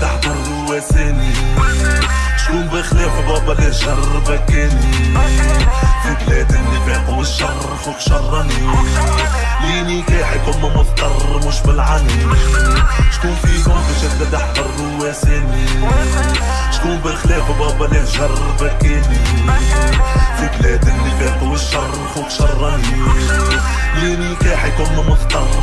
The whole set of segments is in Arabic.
دحضر واساني شكون بخلاف بابا اللي جربكني؟ في بلاد النفاق والشر فوق شرني ليني كاحكم مضطر مش بالعني شكون فيكم بجد دحضر واساني شكون بخلاف بابا اللي جربكني؟ في بلاد النفاق والشر فوق شرني ليني كاحكم مضطر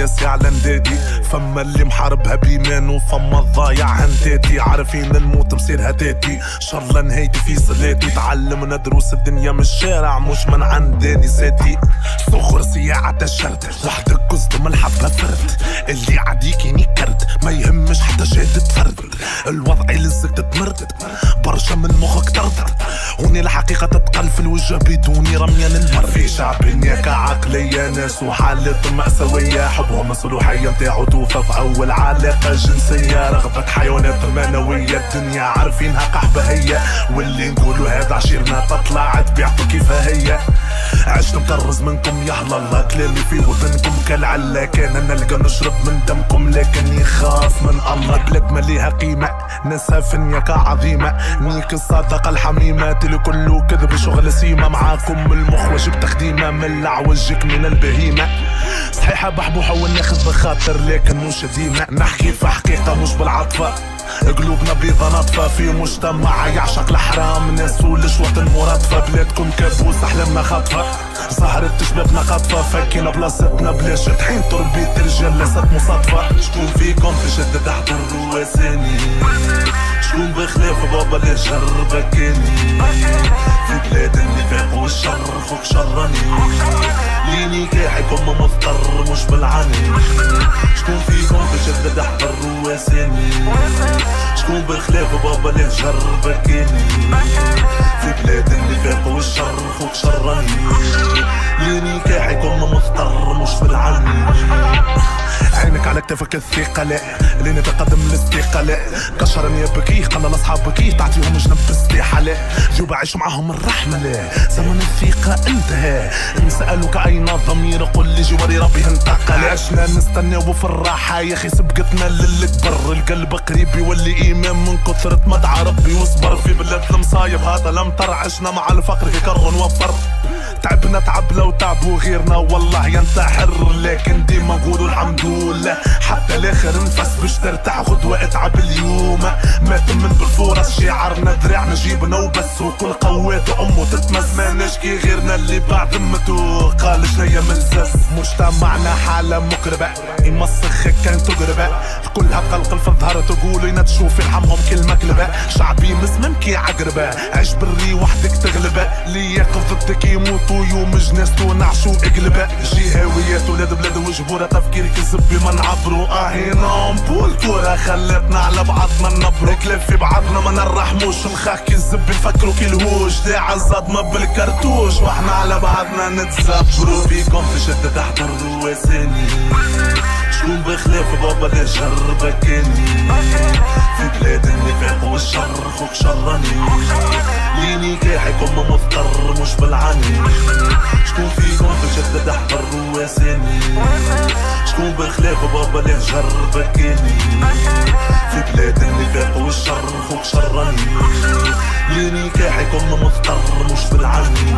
وقاسية على ندادي فما اللي محاربها بيمان وفما الضايع هنداتي عارفين الموت مصيرها تاتي شاء نهايتي في صلاتي. تعلمنا دروس الدنيا من الشارع مش من عنداني ساتي صخر سياعة الشرد. وحدك قصد من الحبة فرد. اللي عديك ينكرد ما يهمش حتى شهادة فرد الوضع يلزك تتمرد. برشا من مخك تردد هوني الحقيقة تتقل في الوجه بدون رمية للمر في شعب كعقلية ناس وحالات مأساوية. حبهم الصلوحية متاعو توفى في أول علاقة جنسية رغبة حيوانات منوية الدنيا عارفينها قحبة هي. واللي نقولوا هذا عشيرنا تطلع تبيعتو كيفها هي. عشت مطرز منكم يا الله كلامي في وطنكم كالعلة كان نلقى نشرب من دمكم. لكن يخاف من الله بلاد ما ليها قيمة. ناسها فنيا عظيمة نيك الصادقة الحميمة. كله كذب شغل سيمة معاكم. المخ وجب تخديمة من العوجك من البهيمة. صحيحة بحبوحة وناخذ بخاطر لكن مش ديما نحكي في حقيقة مش بالعاطفة قلوبنا بيضة ناطفة في مجتمع يعشق الحرام ناس ولشوة مرادفة بلادكم كابوس أحلامنا خاطفة ظهرت شبابنا خاطفة فكينا بلاصتنا بلاش طحين تربية رجال ليست مصادفة شكون فيكم في شدة تحت الرواساني شكون بخلاف بابا اللي جربكني في بلاد النفاق والشر فوق شرني. ليني كاحكم مضطر مش بالعني شكون فيكم بجد احضر رواساني شكون بخلاف بابا اللي جربكني في بلاد النفاق والشر فوق شرني. ليني كاحكم مضطر مش عينك على كتفك الثقلاء اللي نتقدم الاستقلاء كشرني بكي قال لاصحابك تعطيهم جنب السلاحة لا جوب عيش معاهم الرحمة. لا زمن الثقة انتهى. نسألك أين ضمير قل لي جواري ربي انتقل. عشنا نستناو في الراحة يا أخي سبقتنا للكبر القلب قريب يولي إيمان من كثرة مدعى ربي. واصبر في بلاد المصايب. هذا لم تر عشنا مع الفقر في كر نوفر تعبنا تعب لو غيرنا والله ينتحر لكن ديما نقولوا الحمد لله. حتى الآخر نفس باش ترتاح غدوة اتعب اليوم. ما تمن بالفرص شعارنا دراعنا جيبنا وبس. وكل قوات أمه تتمز ما نشكي غيرنا اللي بعد متو قال شنيا ملزز مجتمعنا حالة مقربة. يمسخ كان تقربة. كلها قلقل في الظهر تقول ينتشوا في لحمهم كل مقلبة شعبي مسمم كي عقربة. عيش بري وحدك تغلبة. يقف ضدك يموتوا يوم جنازته نعشو اقلبة جي هاويات ولاد بلاد وجبورة تفكير كذب ما نعبروا اهينا بول كورة خلتنا على بعضنا نبرو. كلاب في بعضنا ما نرحموش نخاك كذب نفكروا كي الهوش. داع الصدمة بالكرتوش وإحنا على بعضنا نتزبروا فيكم في شدة تحت الرواساني شكون بخلاف بابا اللي جربكني في بلاد النفاق والشر فوق شرني. ليني كاحكم مضطر. مش بالعني. شكون فيكم بجد احضر رواساني شكون بخلاف بابا اللي جربكني في بلاد النفاق والشر فوق شرني. ليني كاحكم مضطر مش بالعني.